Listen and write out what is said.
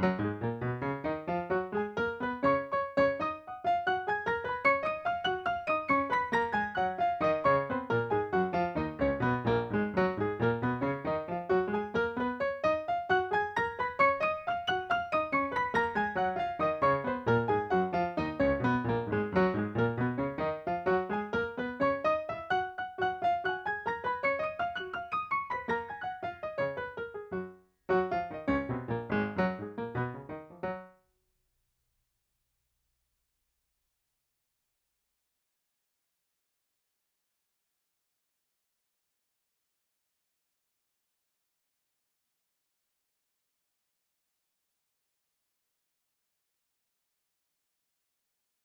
Música